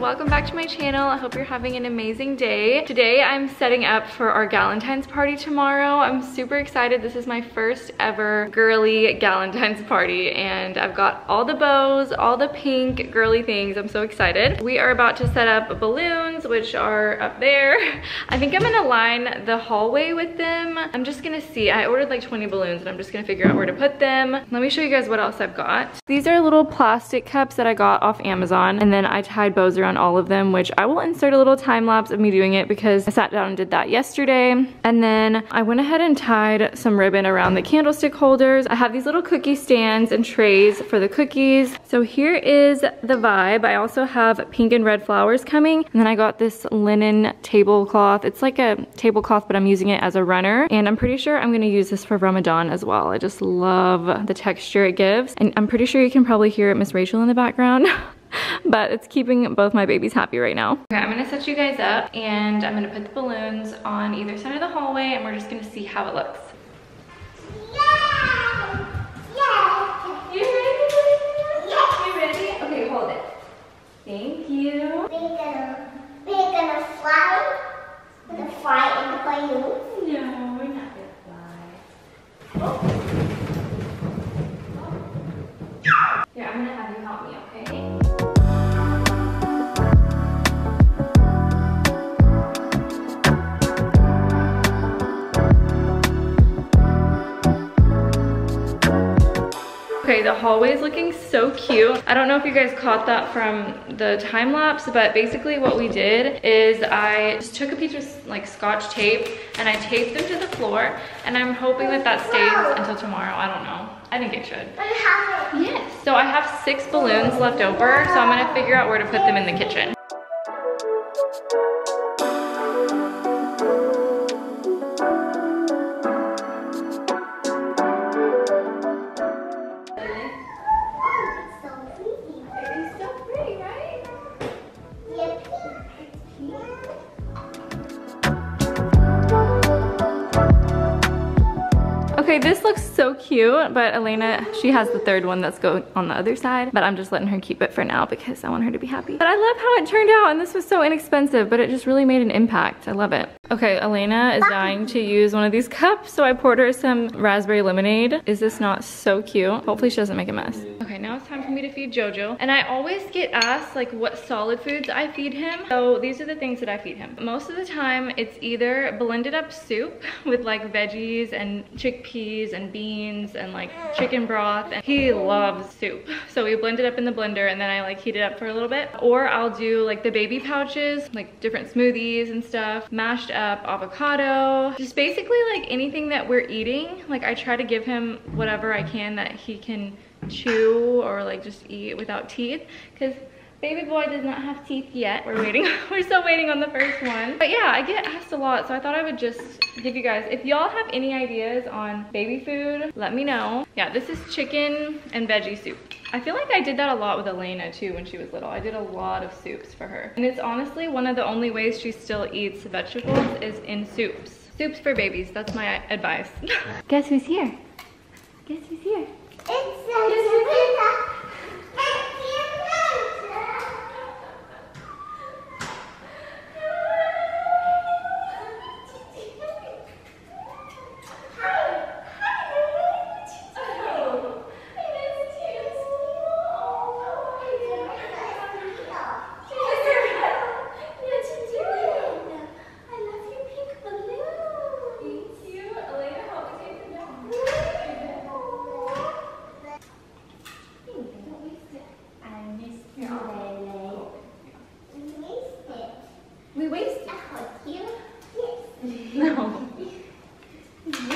welcome back to my channel. I hope you're having an amazing day. Today I'm setting up for our Galentine's party tomorrow. I'm super excited. This is my first ever girly Galentine's party and I've got all the bows, all the pink girly things. I'm so excited. We are about to set up balloons, which are up there. I think I'm gonna line the hallway with them. I'm just gonna see. I ordered like 20 balloons and I'm just gonna figure out where to put them. Let me show you guys what else I've got. These are little plastic cups that I got off Amazon and then I tied bows around all of them, which I will insert a little time lapse of me doing it because I sat down and did that yesterday. And then I went ahead and tied some ribbon around the candlestick holders. I have these little cookie stands and trays for the cookies. So here is the vibe. I also have pink and red flowers coming. And then I got this linen tablecloth. It's like a tablecloth, but I'm using it as a runner. And I'm pretty sure I'm gonna use this for Ramadan as well. I just love the texture it gives. And I'm pretty sure you can probably hear Miss Rachel in the background. but it's keeping both my babies happy right now. Okay, I'm gonna set you guys up and I'm gonna put the balloons on either side of the hallway and we're just gonna see how it looks. Yay! Yay! You ready? You ready? Okay, hold it. Thank you. We're gonna, Okay, the hallway is looking so cute. I don't know if you guys caught that from the time lapse, but basically what we did is I just took a piece of like scotch tape and I taped them to the floor and I'm hoping that that stays until tomorrow. I don't know. I think it should. But have it. Yes. So I have six balloons left over, so I'm gonna figure out where to put them in the kitchen. Cute, but Alaina, she has the third one that's going on the other side, but I'm just letting her keep it for now because I want her to be happy. But I love how it turned out, and this was so inexpensive, but it just really made an impact. I love it. Okay, Alaina is dying to use one of these cups, so I poured her some raspberry lemonade. Is this not so cute? Hopefully she doesn't make a mess. It's time for me to feed Jojo. And I always get asked like what solid foods I feed him. So these are the things that I feed him. Most of the time it's either blended up soup with like veggies and chickpeas and beans and like chicken broth. And he loves soup. So we blend it up in the blender and then I like heat it up for a little bit. Or I'll do like the baby pouches, like different smoothies and stuff, mashed up avocado, just basically like anything that we're eating. Like I try to give him whatever I can that he can chew or like just eat without teeth because baby boy does not have teeth yet we're waiting we're still waiting on the first one but yeah i get asked a lot so i thought i would just give you guys if y'all have any ideas on baby food let me know yeah this is chicken and veggie soup I feel like I did that a lot with Alaina too when she was little. I did a lot of soups for her. And it's honestly one of the only ways she still eats vegetables is in soups. Soups for babies, that's my advice. Guess who's here? Guess who's here? It's a We wasted. Yes. No. You. Doing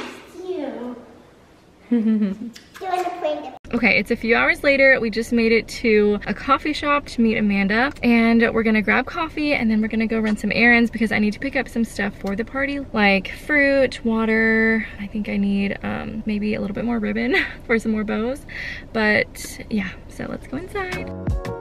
a prank. Okay, it's a few hours later. We just made it to a coffee shop to meet Amanda and we're gonna grab coffee and then we're gonna go run some errands because I need to pick up some stuff for the party like fruit, water. I think I need um, maybe a little bit more ribbon for some more bows. But yeah, so let's go inside.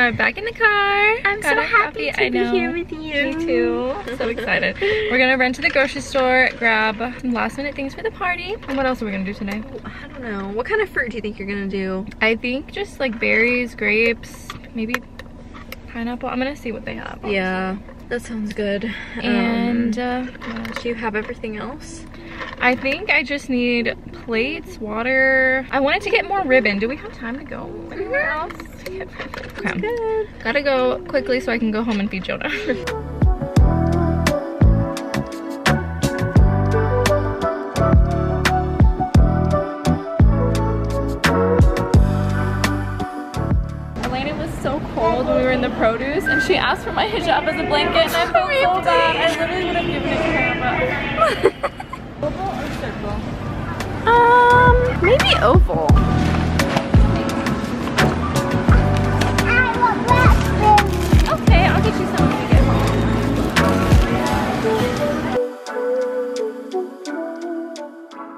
Are back in the car. I'm Got so happy coffee. to I be know. here with you. Me too. So excited. We're gonna run to the grocery store, grab some last minute things for the party. And what else are we gonna do today? I don't know. What kind of fruit do you think you're gonna do? I think just like berries, grapes, maybe pineapple. I'm gonna see what they have. Yeah, that sounds good. And Um, uh, do you have everything else? I think I just need plates, water. I wanted to get more ribbon. Do we have time to go anywhere mm-hmm. else? Okay. Good. Gotta go quickly so I can go home and feed Jonah. Alaina was so cold when we were in the produce and she asked for my hijab as a blanket and I felt so bad. I literally would have given it to her, oval. Okay, I'll get you.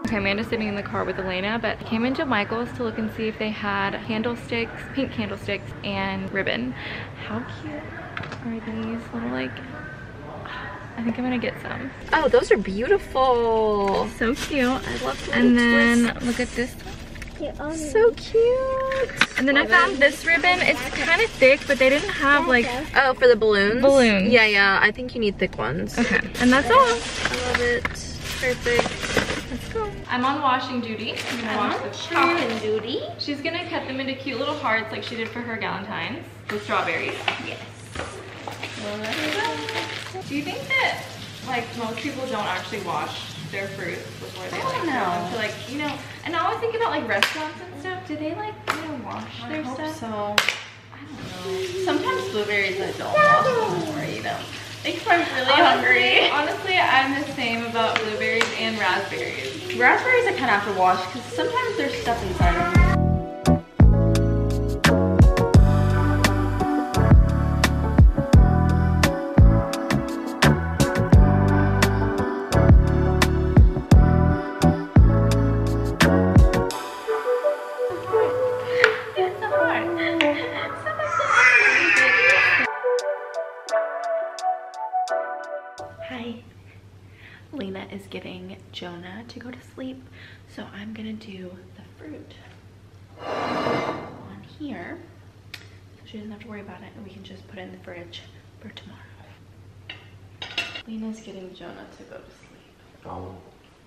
Okay, Amanda's sitting in the car with Alaina, but I came into Michael's to look and see if they had candlesticks, pink candlesticks, and ribbon. How cute are these little like, I think I'm gonna get some. Oh, those are beautiful. So cute. I love them. And then twists. look at this So cute. And then I found this ribbon. It's kind of thick, but they didn't have like, Oh, for the balloons? Balloons. Yeah, yeah. I think you need thick ones. okay. And that's all. I love it. Perfect. Let's go. I'm on washing duty. I'm gonna wash the Chicken duty. She's gonna cut them into cute little hearts like she did for her Galentine's with strawberries. Yes. Well, let's go. Do you think that like most people don't actually wash their fruit before they I don't throw know. them to like you know? And I always think about like restaurants and stuff. Do they like you know wash their stuff? so. I don't know. Sometimes blueberries I don't wash before I eat them. If I'm really Honestly, hungry. honestly, I'm the same about blueberries and raspberries. Raspberries I kind of have to wash because sometimes there's stuff inside of them. Is getting Jonah to go to sleep, so I'm gonna do the fruit on here. So she doesn't have to worry about it and we can just put it in the fridge for tomorrow. Lena's getting Jonah to go to sleep. Oh,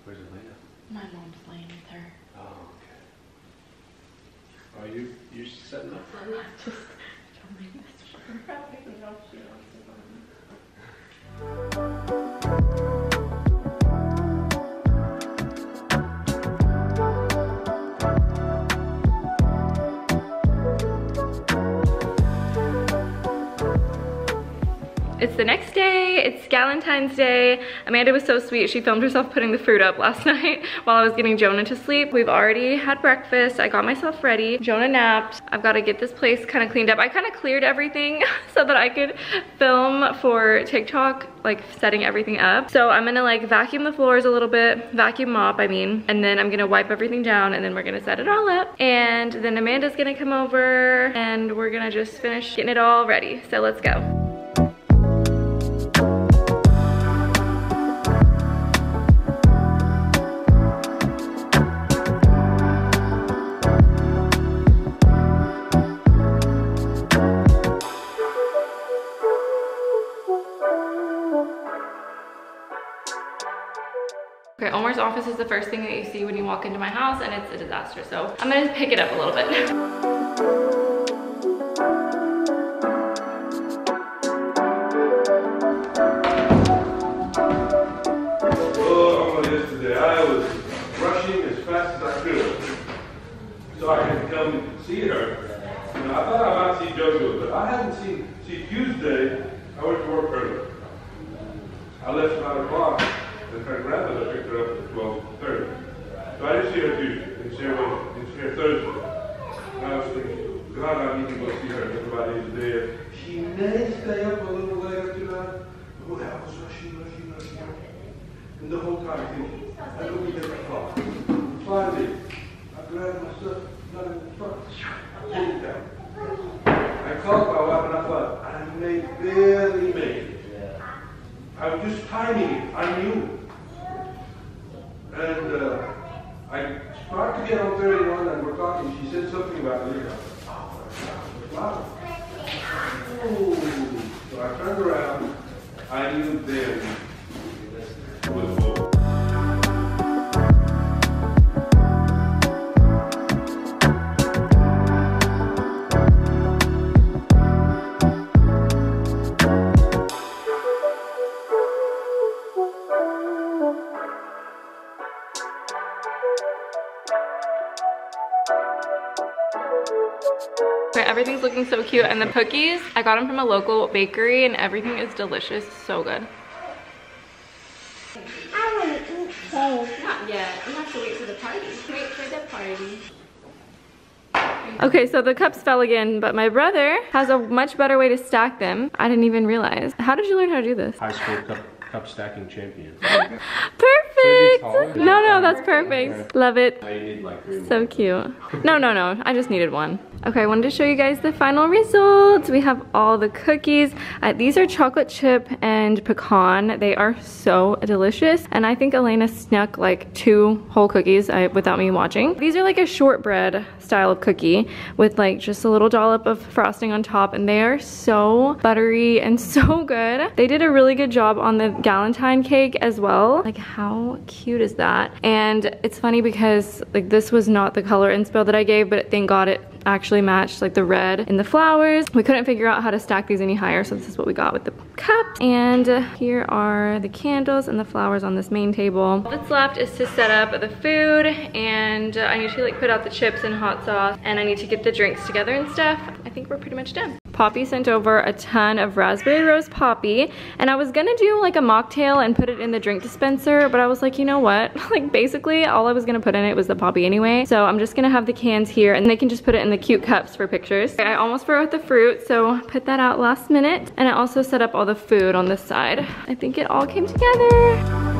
where's Lena? My mom's laying with her. Oh, okay. Are you, you setting up for her? Just don't make this for her. I don't know if she wants to The next day, it's Galentine's Day. Amanda was so sweet, she filmed herself putting the fruit up last night while I was getting Jonah to sleep. We've already had breakfast, I got myself ready. Jonah napped. I've gotta get this place kind of cleaned up. I kind of cleared everything so that I could film for TikTok, like setting everything up. So I'm gonna like vacuum the floors a little bit, vacuum mop, I mean, and then I'm gonna wipe everything down and then we're gonna set it all up. And then Amanda's gonna come over and we're gonna just finish getting it all ready. So let's go. The first thing that you see when you walk into my house and it's a disaster. So I'm gonna pick it up a little bit. So I come see her. I thought I might see JoJo, but I hadn't seen. See, Tuesday I went to work early. I left nine o'clock, and if I picked her up at 12.30. So I didn't see her Tuesday, didn't see her Wednesday, didn't see her Thursday. And I was thinking, God, I need to go see her, and everybody's there. She may stay up a little later tonight. Oh, that was rushing, rushing, rushing. And the whole time thinking, I don't need that clock. Finally, I grabbed my stuff, got in the front, pulled it down. I called my wife and I thought, I may barely make it. I was just timing it. I knew. Looking so cute. And the cookies, I got them from a local bakery and everything is delicious. So good. I want to eat cake. Not yet. We have to wait for the party. Wait for the party. Okay, so the cups fell again, but my brother has a much better way to stack them. I didn't even realize. How did you learn how to do this? High school cup, cup stacking champion. Perfect! No, no, that's perfect. Love it. Now need like three more. So cute. No, no, no. I just needed one. Okay, I wanted to show you guys the final results. We have all the cookies. Uh, these are chocolate chip and pecan. They are so delicious. And I think Alaina snuck like two whole cookies uh, without me watching. These are like a shortbread style of cookie with like just a little dollop of frosting on top. And they are so buttery and so good. They did a really good job on the Galentine cake as well. Like how cute is that? And it's funny because like this was not the color inspo that I gave, but thank God it actually matched like the red in the flowers. We couldn't figure out how to stack these any higher, so this is what we got with the cups. And uh, here are the candles and the flowers on this main table. All that's left is to set up the food and uh, I need to like put out the chips and hot sauce and I need to get the drinks together and stuff. I think we're pretty much done. Poppi sent over a ton of raspberry rose Poppi and I was gonna do like a mocktail and put it in the drink dispenser but I was like you know what like basically all I was gonna put in it was the Poppi anyway so I'm just gonna have the cans here and they can just put it in the cute cups for pictures. I almost forgot the fruit so put that out last minute and I also set up all the food on this side. I think it all came together.